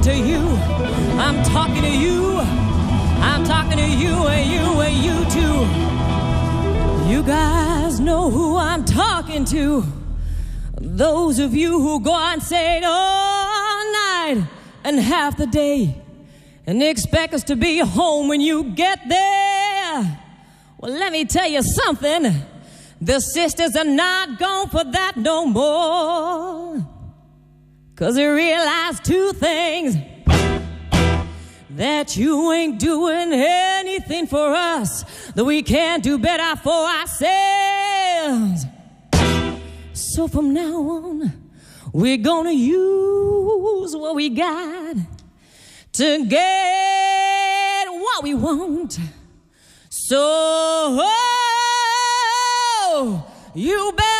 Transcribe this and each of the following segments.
talking to you. I'm talking to you. I'm talking to you and you and you too. You guys know who I'm talking to. Those of you who go and say it all night and half the day and expect us to be home when you get there. Well, let me tell you something. The sisters are not gone for that no more. Cause they realized two things that you ain't doing anything for us, that we can't do better for ourselves. So from now on, we're gonna use what we got to get what we want. So, oh, you better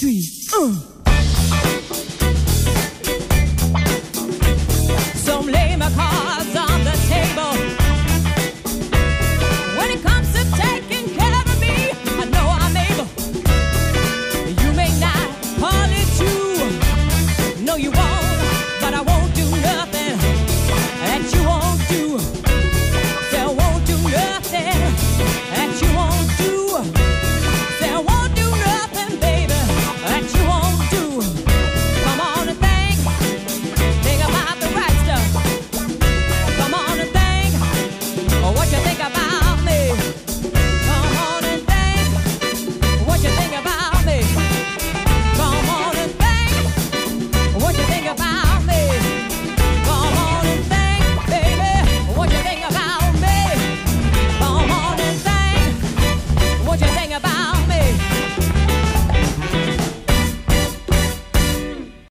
对，嗯